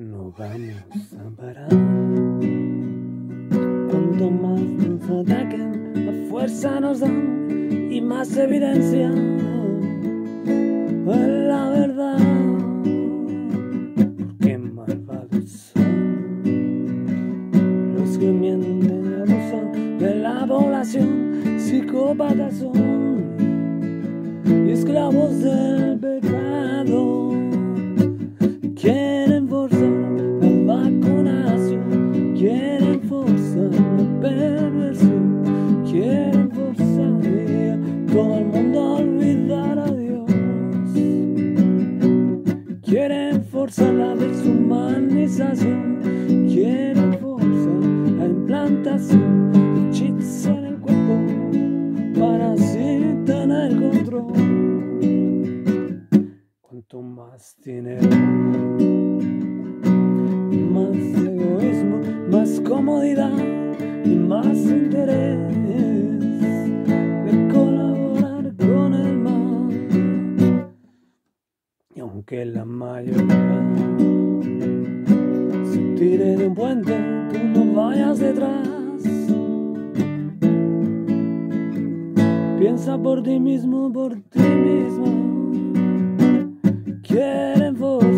No vamos a parar. Cuanto más nos ataquen, más fuerza nos dan y más evidencia es la verdad. Porque malvados son los que mienten y abusan de la población, psicópatas son y esclavos del pecado. Olvidar a Dios. Quieren forzar la deshumanización, quieren forzar la implantación de chips en el cuerpo para así tener control. Cuanto más dinero, más egoísmo, más comodidad y más que la mayoría se tire de un puente, tú no vayas detrás. Piensa por ti mismo, por ti mismo. Quieren volar.